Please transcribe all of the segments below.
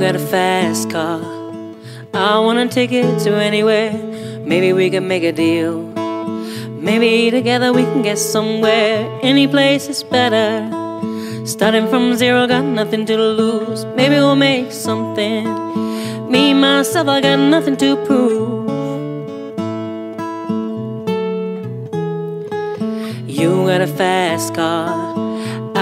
got a fast car. I wanna take it to anywhere. Maybe we can make a deal. Maybe together we can get somewhere. Any place is better. Starting from zero, got nothing to lose. Maybe we'll make something. Me, myself, I got nothing to prove. You got a fast car.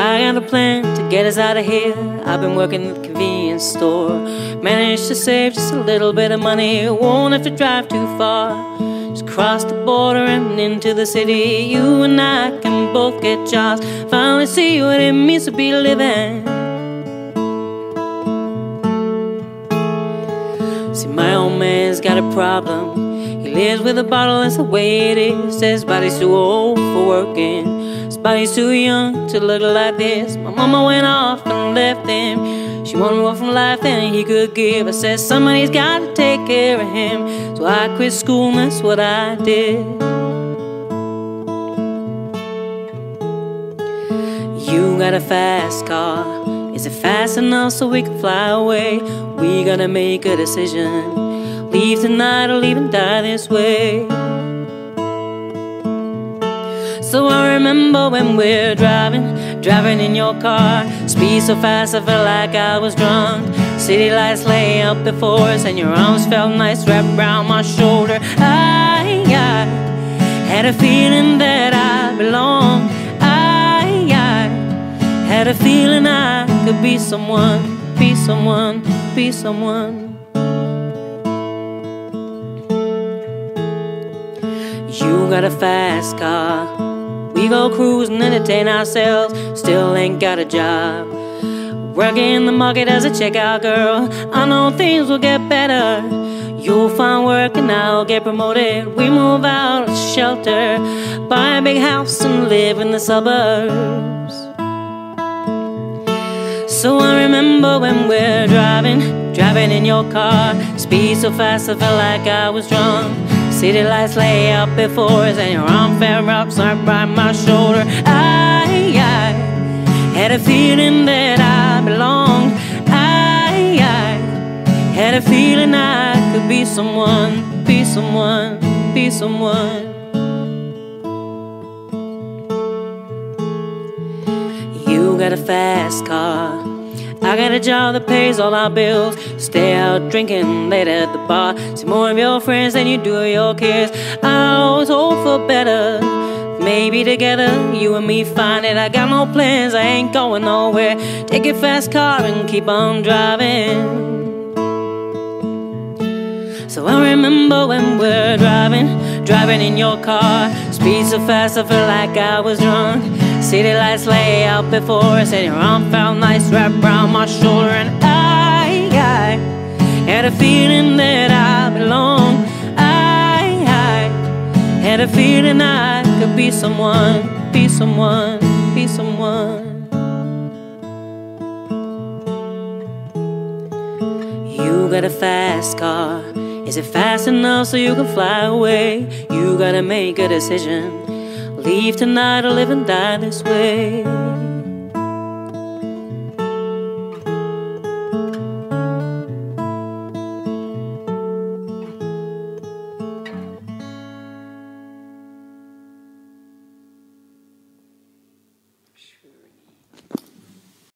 I got a plan to get us out of here. I've been working at the convenience store. Managed to save just a little bit of money. Won't have to drive too far. Just cross the border and into the city. You and I can both get jobs. Finally see what it means to be living. See, my old man's got a problem. He lives with a bottle, that's the way it is. Says body's too old for working. His body's too young to look like this. My mama went off and left him. She wanted more from life than he could give. I said somebody's got to take care of him. So I quit school and that's what I did. You got a fast car. Is it fast enough so we can fly away? We gotta make a decision. Leave tonight or leave and die this way. So I remember when we're driving, driving in your car. Speed so fast I felt like I was drunk. City lights lay up before us, and your arms felt nice wrapped around my shoulder. I, I had a feeling that I belong. I, I had a feeling I could be someone, be someone, be someone. You got a fast car. We go cruising, entertain ourselves. Still ain't got a job. Working the market as a checkout girl. I know things will get better. You'll find work and I'll get promoted. We move out of shelter, buy a big house and live in the suburbs. So I remember when we're driving, driving in your car. Speed so fast I felt like I was drunk. City lights lay up before us and your arm fell wrapped right by my shoulder. I, I had a feeling that I belonged. I, I had a feeling I could be someone, be someone, be someone. You got a fast car. Got a job that pays all our bills. Stay out drinking late at the bar. See more of your friends than you do your kids. I always hope for better. Maybe together, you and me find it. I got no plans, I ain't going nowhere. Take your fast car and keep on driving. So I remember when we're driving, driving in your car. Speed so fast, I feel like I was drunk. City lights lay out before us, and your arm felt nice wrapped around my shoulder. And I, I had a feeling that I belong. I, I had a feeling I could be someone, be someone, be someone. You got a fast car. Is it fast enough so you can fly away? You gotta make a decision. Leave tonight or live and die this way.